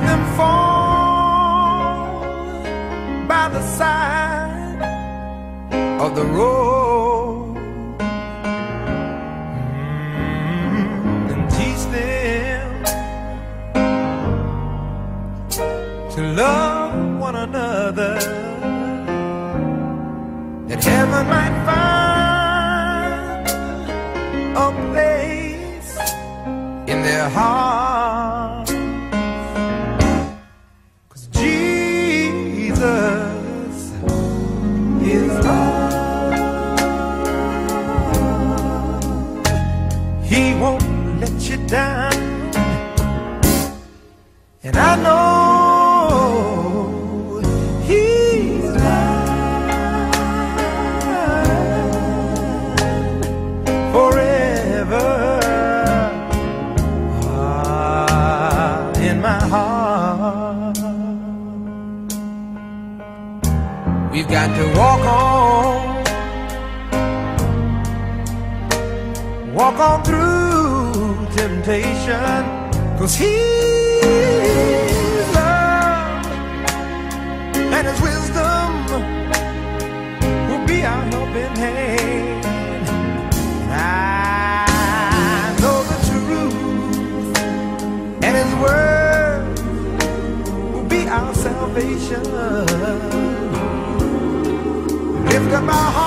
heard them fall by the side of the road Mm, and teach them to love one another that heaven might find a place in their hearts. I know He's mine forever. Ah, in my heart. We've got to walk on, walk on through temptation, cause He's salvation. Lift up our hearts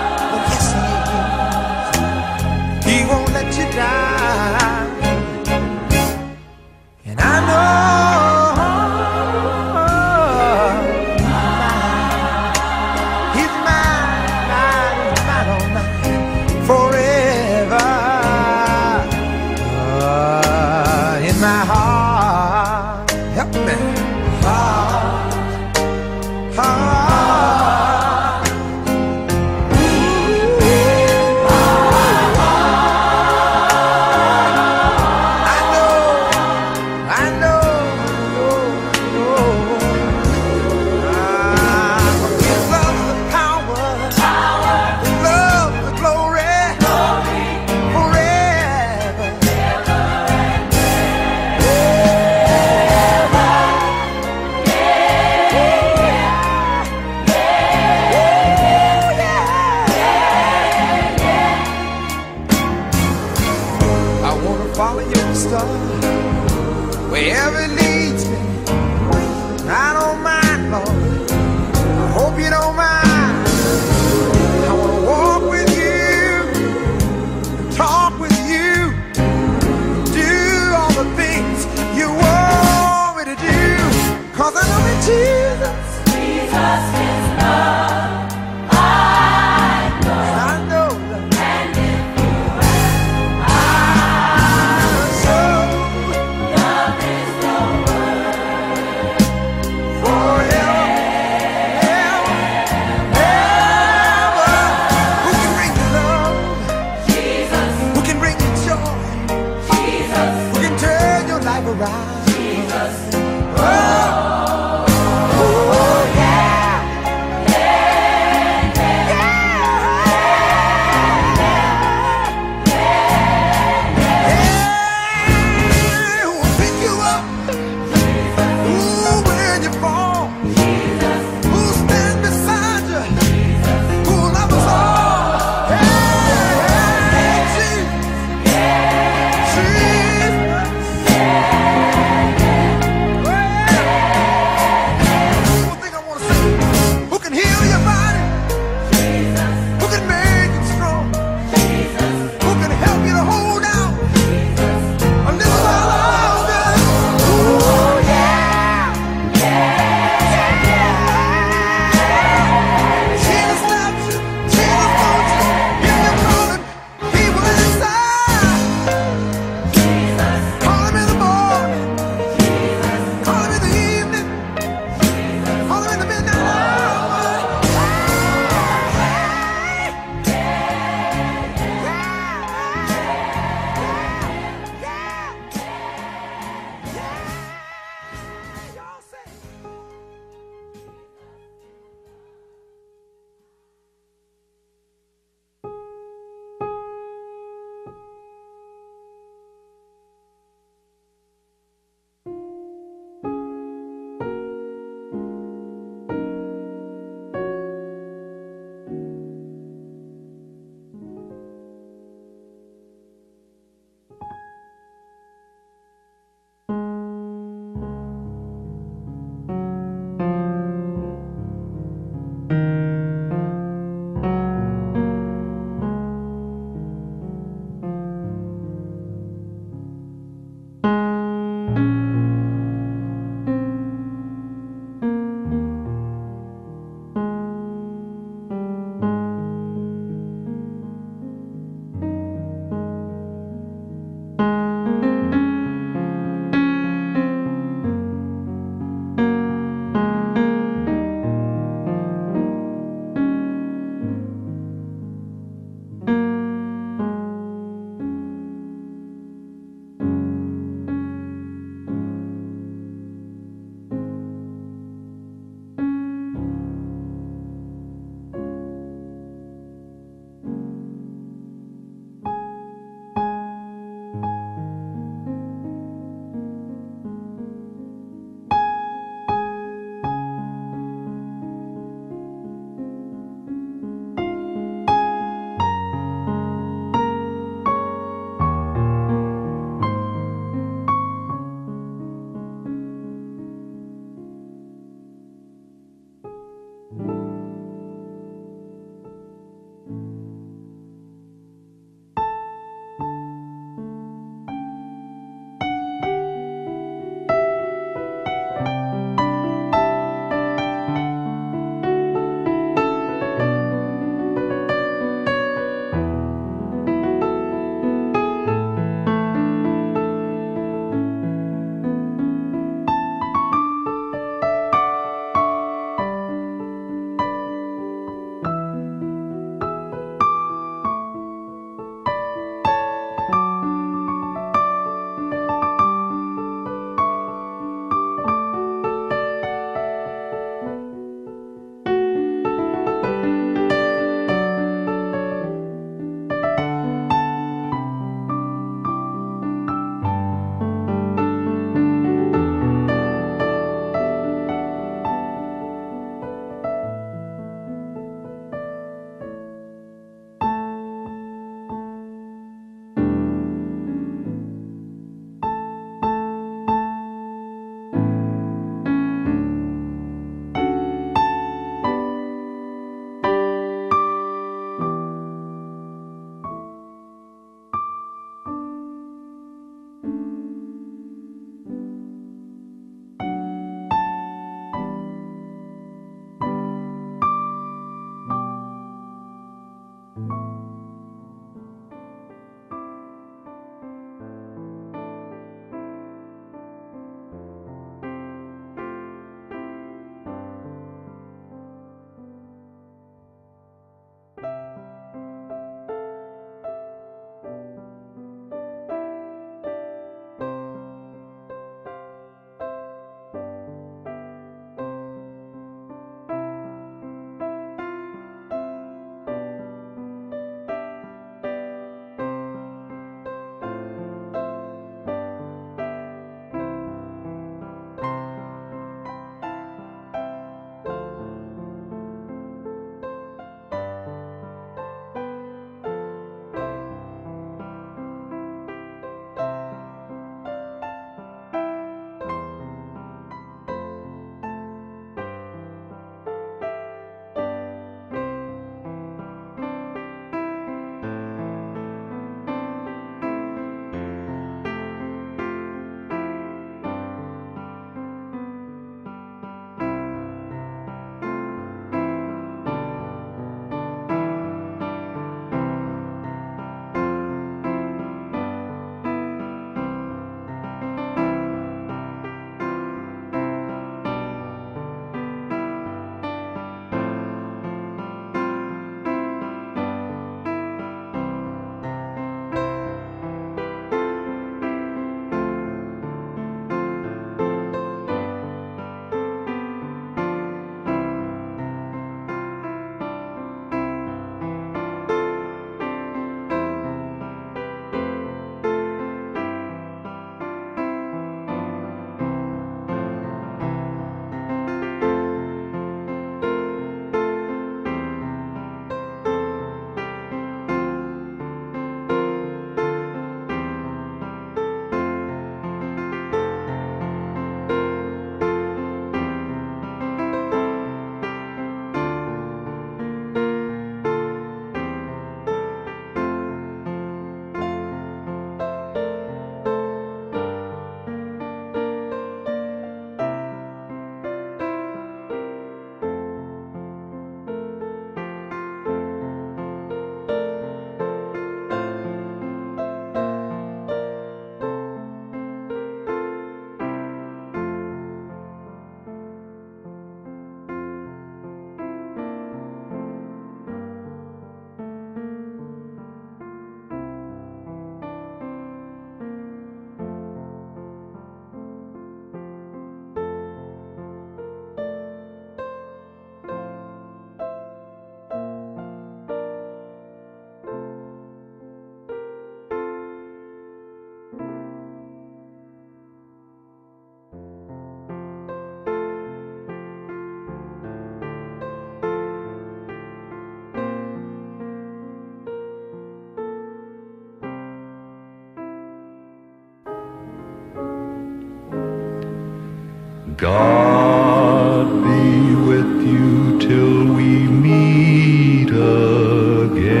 God be with you till we meet again.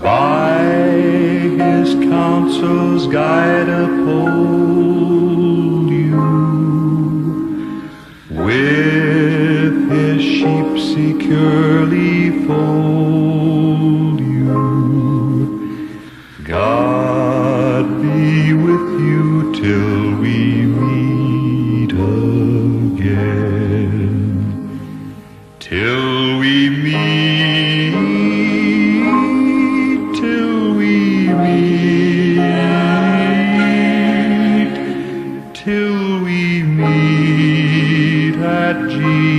By his counsels guide till we meet at Jesus'